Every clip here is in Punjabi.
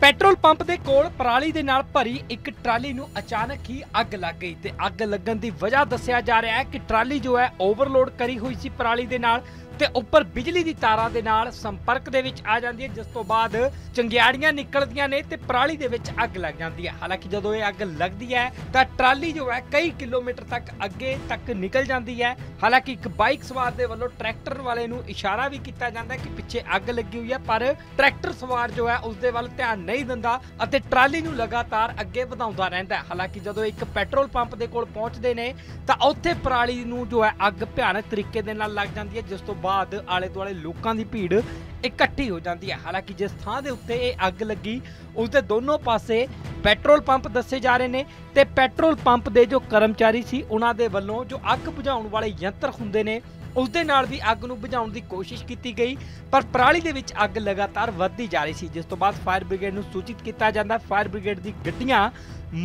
ਪੈਟਰੋਲ ਪੰਪ ਦੇ ਕੋਲ ਪਰਾਲੀ ਦੇ ਨਾਲ ਭਰੀ ਇੱਕ ਟਰਾਲੀ ਨੂੰ ਅਚਾਨਕ ਹੀ ਅੱਗ ਲੱਗ ਗਈ ਤੇ ਅੱਗ ਲੱਗਣ ਦੀ ਵਜ੍ਹਾ ਦੱਸਿਆ ਜਾ ਰਿਹਾ ਹੈ ਕਿ ਟਰਾਲੀ ਜੋ ਹੈ ਓਵਰਲੋਡ ਕਰੀ ਹੋਈ ਸੀ ਪਰਾਲੀ ਦੇ ਨਾਲ। ਤੇ ਉੱਪਰ ਬਿਜਲੀ ਦੀ ਤਾਰਾਂ ਦੇ ਨਾਲ ਸੰਪਰਕ ਦੇ ਵਿੱਚ ਆ ਜਾਂਦੀ ਹੈ, ਜਿਸ ਤੋਂ ਬਾਅਦ ਚੰਗਿਆੜੀਆਂ ਨਿਕਲਦੀਆਂ ਨੇ ਤੇ ਪਰਾਲੀ ਦੇ ਵਿੱਚ ਅੱਗ ਲੱਗ ਜਾਂਦੀ ਹੈ। ਹਾਲਾਂਕਿ ਜਦੋਂ ਇਹ ਅੱਗ ਲੱਗਦੀ ਹੈ, ਤਾਂ ਟਰਾਲੀ ਜੋ ਹੈ, ਕਈ ਕਿਲੋਮੀਟਰ ਤੱਕ ਅੱਗੇ ਤੱਕ ਨਿਕਲ ਜਾਂਦੀ ਹੈ। ਹਾਲਾਂਕਿ ਇੱਕ ਬਾਈਕ ਸਵਾਰ ਦੇ ਵੱਲੋਂ ਟਰੈਕਟਰ ਵਾਲੇ ਨੂੰ ਇਸ਼ਾਰਾ ਵੀ ਕੀਤਾ ਜਾਂਦਾ ਹੈ ਕਿ ਪਿੱਛੇ ਅੱਗ ਲੱਗੀ ਹੋਈ ਹੈ, ਪਰ ਟਰੈਕਟਰ ਸਵਾਰ ਜੋ ਹੈ, ਉਸ ਦੇ ਵੱਲ ਧਿਆਨ ਨਹੀਂ ਦਿੰਦਾ ਅਤੇ ਟਰਾਲੀ ਨੂੰ ਲਗਾਤਾਰ ਅੱਗੇ ਵਧਾਉਂਦਾ ਰਹਿੰਦਾ ਹੈ। ਹਾਲਾਂਕਿ ਜਦੋਂ ਇੱਕ ਪੈਟਰੋਲ ਪੰਪ ਦੇ ਕੋਲ ਪਹੁੰਚਦੇ ਨੇ, ਤਾਂ ਉੱਥੇ ਪਰਾਲੀ ਨੂੰ ਜੋ ਹੈ, ਅੱਗ ਭਿਆਨਕ ਤਰੀਕੇ ਦੇ ਨਾਲ ਲੱਗ ਜਾਂਦੀ ਹੈ, ਜਿਸ ਤੋਂ ਬਾਅਦ ਆਲੇ ਦੁਆਲੇ ਲੋਕਾਂ ਦੀ ਭੀੜ ਇਕੱਠੀ ਹੋ ਜਾਂਦੀ ਹੈ। ਹਾਲਾਂਕਿ ਜਿਸ ਥਾਂ ਦੇ ਉੱਤੇ ਇਹ ਅੱਗ ਲੱਗੀ, ਉਸ ਦੇ ਦੋਨੋਂ ਪਾਸੇ ਪੈਟਰੋਲ ਪੰਪ ਦੱਸੇ ਜਾ ਰਹੇ ਨੇ ਤੇ ਪੈਟਰੋਲ ਪੰਪ ਦੇ ਜੋ ਕਰਮਚਾਰੀ ਸੀ, ਉਹਨਾਂ ਦੇ ਵੱਲੋਂ ਜੋ ਅੱਗ ਬੁਝਾਉਣ ਵਾਲੇ ਯੰਤਰ ਹੁੰਦੇ ਨੇ, ਉਸ ਦੇ ਨਾਲ ਵੀ ਅੱਗ ਨੂੰ ਬੁਝਾਉਣ ਦੀ ਕੋਸ਼ਿਸ਼ ਕੀਤੀ ਗਈ, ਪਰ ਪਰਾਲੀ ਦੇ ਵਿੱਚ ਅੱਗ ਲਗਾਤਾਰ ਵੱਧਦੀ ਜਾ ਰਹੀ ਸੀ, ਜਿਸ ਤੋਂ ਬਾਅਦ ਫਾਇਰ ਬ੍ਰਿਗੇਡ ਨੂੰ ਸੂਚਿਤ ਕੀਤਾ ਜਾਂਦਾ, ਫਾਇਰ ਬ੍ਰਿਗੇਡ ਦੀ ਗੱਡੀਆਂ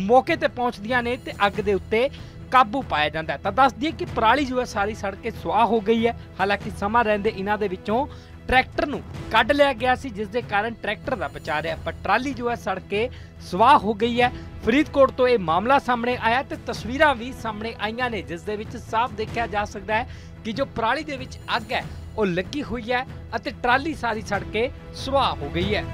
ਮੌਕੇ ਤੇ ਪਹੁੰਚਦੀਆਂ ਨੇ ਤੇ ਅੱਗ ਦੇ ਉੱਤੇ ਕਾਬੂ ਪਾਇਆ ਜਾਂਦਾ ਹੈ। ਤਾਂ ਦੱਸ ਦਈਏ ਕਿ ਪਰਾਲੀ ਜੋ ਹੈ ਸਾਰੀ ਸੜ ਕੇ ਸੁਆਹ ਹੋ ਗਈ ਹੈ। ਹਾਲਾਂਕਿ ਸਮਾਂ ਰਹਿੰਦੇ ਇਹਨਾਂ ਦੇ ਵਿੱਚੋਂ ਟਰੈਕਟਰ ਨੂੰ ਕੱਢ ਲਿਆ ਗਿਆ ਸੀ, ਜਿਸ ਦੇ ਕਾਰਨ ਟਰੈਕਟਰ ਦਾ ਬਚਾ ਰਿਹਾ ਪਰ ਟਰਾਲੀ ਜੋ ਹੈ ਸੜ ਕੇ ਸਵਾਹ ਹੋ ਗਈ ਹੈ। ਫਰੀਦਕੋਟ ਤੋਂ ਇਹ ਮਾਮਲਾ ਸਾਹਮਣੇ ਆਇਆ ਤੇ ਤਸਵੀਰਾਂ ਵੀ ਸਾਹਮਣੇ ਆਈਆਂ ਨੇ, ਜਿਸ ਦੇ ਵਿੱਚ ਸਾਫ਼ ਦੇਖਿਆ ਜਾ ਸਕਦਾ ਹੈ ਕਿ ਜੋ ਪਰਾਲੀ ਦੇ ਵਿੱਚ ਅੱਗ ਹੈ, ਉਹ ਲੱਗੀ ਹੋਈ ਹੈ ਅਤੇ ਟਰਾਲੀ ਸਾਰੀ ਸੜ ਕੇ ਸੁਆਹ ਹੋ ਗਈ ਹੈ।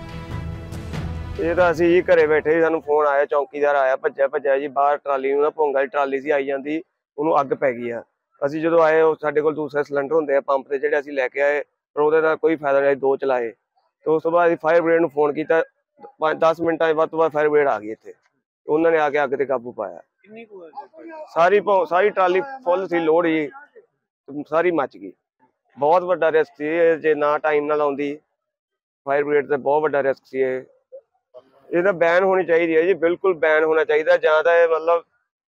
ਇਹ ਤਾਂ ਅਸੀਂ ਜੀ ਘਰੇ ਬੈਠੇ ਸੀ ਸਾਨੂੰ ਫੋਨ ਆਇਆ ਚੌਕੀਦਾਰ ਆਇਆ ਭੱਜਿਆ ਭੱਜਿਆ ਜੀ ਬਾਹਰ ਟਰਾਲੀ ਨੂੰ ਨਾ ਭੋਂਗਾ ਦੀ ਟਰਾਲੀ ਸੀ ਆਈ ਜਾਂਦੀ ਉਹਨੂੰ ਅੱਗ ਪੈ ਗਈ ਆ। ਅਸੀਂ ਜਦੋਂ ਆਏ ਉਹ ਸਾਡੇ ਕੋਲ ਦੂਸਰੇ ਸਿਲੰਡਰ ਹੁੰਦੇ ਆ ਪੰਪ ਤੇ ਜਿਹੜੇ ਅਸੀਂ ਲੈ ਕੇ ਆਏ ਪਰ ਉਹਦੇ ਦਾ ਕੋਈ ਫਾਇਦਾ ਨਹੀਂ ਦੋ ਚਲਾਏ। ਤੇ ਉਸ ਤੋਂ ਬਾਅਦ ਅਸੀਂ ਫਾਇਰ ਬ੍ਰਿਗੇਡ ਨੂੰ ਫੋਨ ਕੀਤਾ 5-10 ਮਿੰਟਾਂ ਦੇ ਬਾਅਦ ਤੋਂ ਬਾਅਦ ਫਾਇਰ ਬ੍ਰਿਗੇਡ ਆ ਗਈ ਇੱਥੇ। ਉਹਨਾਂ ਨੇ ਆ ਕੇ ਅੱਗ ਤੇ ਕਾਬੂ ਪਾਇਆ। ਕਿੰਨੀ ਕੁ ਸਾਰੀ ਸਾਰੀ ਟਰਾਲੀ ਫੁੱਲ ਸੀ ਲੋਡ ਜੀ ਸਾਰੀ ਮੱਚ ਗਈ। ਬਹੁਤ ਵੱਡਾ ਰਿਸਕ ਸੀ ਜੇ ਨਾ ਟਾਈਮ ਨਾਲ ਆਉਂਦੀ ਫਾਇਰ ਬ੍ਰਿਗੇਡ ਤੇ ਬਹੁਤ ਵੱਡਾ ਰਿਸਕ ਸੀ ਇਹ। ਇਹਦਾ ਬੈਨ ਹੋਣੀ ਚਾਹੀਦੀ ਹੈ ਜੀ ਬਿਲਕੁਲ ਬੈਨ ਹੋਣਾ ਚਾਹੀਦਾ ਜਾਂ ਤਾਂ ਇਹ ਮਤਲਬ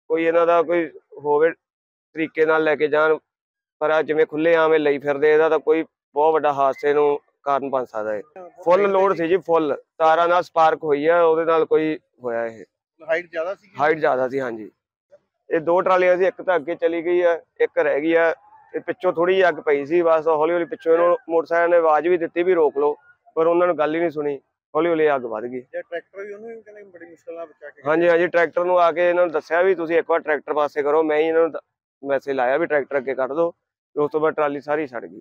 ਕੋਈ ਇਹਨਾਂ ਦਾ ਕੋਈ ਹੋਵੇ ਤਰੀਕੇ ਨਾਲ ਲੈ ਕੇ ਜਾਣ ਪਰ ਆ ਜਿਵੇਂ ਖੁੱਲੇ ਆਵੇਂ ਲਈ ਫਿਰਦੇ ਇਹਦਾ ਤਾਂ ਕੋਈ ਬਹੁਤ ਵੱਡਾ ਹਾਦਸੇ ਨੂੰ ਕਾਰਨ ਬਣ ਸਕਦਾ ਹੈ ਫੁੱਲ ਲੋਡ ਸੀ ਜੀ ਫੁੱਲ। ਤਾਰਾਂ ਨਾਲ ਸਪਾਰਕ ਹੋਈ ਹੈ ਉਹਦੇ ਨਾਲ ਕੋਈ ਹੋਇਆ ਇਹ। ਹਾਈਟ ਜ਼ਿਆਦਾ ਸੀ ਹਾਈਟ ਜ਼ਿਆਦਾ ਸੀ ਹਾਂਜੀ। ਇਹ ਦੋ ਟਰਾਲੀਆਂ ਸੀ ਇੱਕ ਤਾਂ ਅੱਗੇ ਚਲੀ ਗਈ ਹੈ ਇੱਕ ਰਹਿ ਗਈ ਹੈ ਤੇ ਪਿੱਛੋਂ ਥੋੜੀ ਜਿਹੀ ਅੱਗ ਪਈ ਸੀ ਬਸ ਹੌਲੀ ਹੌਲੀ ਪਿੱਛੋਂ ਇਹਨੂੰ ਮੋਟਰਸਾਈਕਲ ਨੇ ਆਵਾਜ਼ ਵੀ ਦਿੱਤੀ ਵੀ ਰੋਕ ਲਓ ਪਰ ਉਹਨਾਂ ਨੂੰ ਗੱਲ ਹੀ ਨਹੀਂ ਸੁਣੀ। ਹੌਲੀ ਹੌਲੀ ਅੱਗ ਵੱਧ ਗਈ। ਜੇ ਟਰੈਕਟਰ ਵੀ ਉਹਨੂੰ ਵੀ ਕਹਿੰਦੇ ਬੜੀ ਮੁਸ਼ਕਲ ਨਾਲ ਬਚਾ ਕੇ ਹਾਂਜੀ ਹਾਂਜੀ ਟਰੈਕਟਰ ਨੂੰ ਆ ਕੇ ਇਹਨਾਂ ਨੂੰ ਦੱਸਿਆ ਵੀ ਤੁਸੀਂ ਇੱਕ ਵਾਰ ਟਰੈਕਟਰ ਪਾਸੇ ਕਰੋ ਮੈਂ ਹੀ ਇਹਨਾਂ ਨੂੰ ਮੈਸੇਜ ਲਾਇਆ ਵੀ ਟਰੈਕਟਰ ਅੱਗੇ ਕੱਢ ਦਿਓ ਉਸ ਤੋਂ ਬਾਅਦ ਟਰਾਲੀ ਸਾਰੀ ਛੱਡ ਗਈ।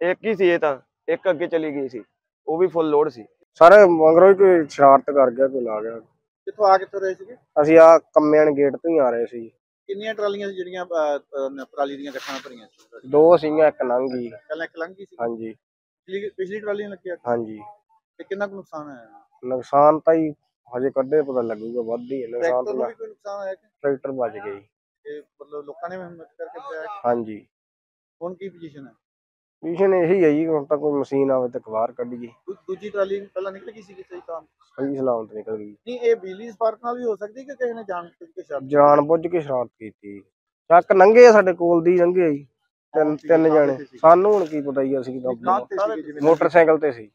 ਇੱਕ ਹੀ ਸੀ ਇਹ ਤਾਂ ਇੱਕ ਅੱਗੇ ਚਲੀ ਗਈ ਸੀ ਉਹ ਵੀ ਫੁੱਲ ਲੋਡ ਸੀ। ਸਰ ਮਗਰੋਂ ਹੀ ਕੋਈ ਸ਼ਰਾਰਤ ਕਰ ਗਿਆ ਕੋਈ ਲਾ ਗਿਆ। ਕਿੱਥੋਂ ਆ ਕਿੱਥੋਂ ਰਹੇ ਸੀਗੇ? ਅਸੀਂ ਆ ਕੰਮਿਆਂ ਗੇਟ ਤੋਂ ਹੀ ਆ ਰਹੇ ਸੀ। ਕਿੰਨੀਆਂ ਟਰਾਲੀਆਂ ਸੀ ਜਿਹੜੀਆਂ ਪਰਾਲੀ ਦੀਆਂ ਗੱਠਾਂ ਭਰੀਆਂ ਸੀ? ਦੋ ਸੀਗੀਆਂ ਇੱਕ ਲੰਘੀ ਪਹਿਲਾਂ ਇੱਕ ਲੰਘ ਗਈ ਸੀ? ਹਾਂਜੀ। ਪਿਛਲੀ ਪਿਛਲੀ ਟਰਾਲੀ ਨੂੰ ਲੱਗਿਆ ਹਾਂਜੀ। ਤੇ ਕਿੰਨਾ ਕੁ ਨੁਕਸਾਨ ਆਇਆ ਨੁਕਸਾਨ ਤਾਂ ਹੀ ਹਜੇ ਕੱਢੇ ਪਤਾ ਲੱਗੂਗਾ ਵੱਧ ਹੀ ਹੈ ਨੁਕਸਾਨ ਟਰੈਕਟਰ ਤਾਂ ਨੂੰ ਵੀ ਕੋਈ ਨੁਕਸਾਨ ਆਇਆ ਕਿ? ਟਰੈਕਟਰ ਵੱਜ ਗਈ ਇਹ ਮਤਲਬ ਲੋਕਾਂ ਨੇ ਹਿੰਮਤ ਕਰਕੇ ਬਚਾਇਆ ਹਾਂਜੀ। ਹੁਣ ਕੀ ਪੋਜੀਸ਼ਨ ਹੈ? ਮਿਸ਼ਨ ਇਹੀ ਹੈ ਜੀ ਹੁਣ ਤਾਂ ਕੋਈ ਮਸ਼ੀਨ ਆਵੇ ਤਾਂ ਬਾਹਰ ਕੱਢੀਏ। ਦੂ- ਦੂਜੀ ਟਰਾਲੀ ਪਹਿਲਾਂ ਨਿਕਲ ਗਈ ਸੀ ਕਿਸੇ ਕੰਮ ਸਹੀ ਸਲਾਮਤ ਨਿਕਲ ਗਈ। ਨਹੀਂ ਇਹ ਬਿਜਲੀ ਸਪਾਰਕ ਨਾਲ ਵੀ ਹੋ ਸਕਦੀ ਕਿ ਕਿਸੇ ਨੇ ਜਾਣ ਬੁੱਝ ਕੇ ਸ਼ਰਤ ਜਾਣ ਬੁੱਝ ਕੇ ਸ਼ਰਾਰਤ ਕੀਤੀ ਚੱਕ ਲੰਘੇ ਆ ਸਾਡੇ ਕੋਲ ਦੀ ਲੰਘੇ ਆ ਜੀ। ਤਿੰਨ ਤਿੰਨ ਜਾਣੇ। ਸਾਨੂੰ ਹੁਣ ਕੀ ਪਤਾ ਜੀ ਅਸੀਂ ਸੀਗੇ ਜਿਵੇਂ ਮੋਟਰਸਾਈਕਲ ਤੇ ਸੀ।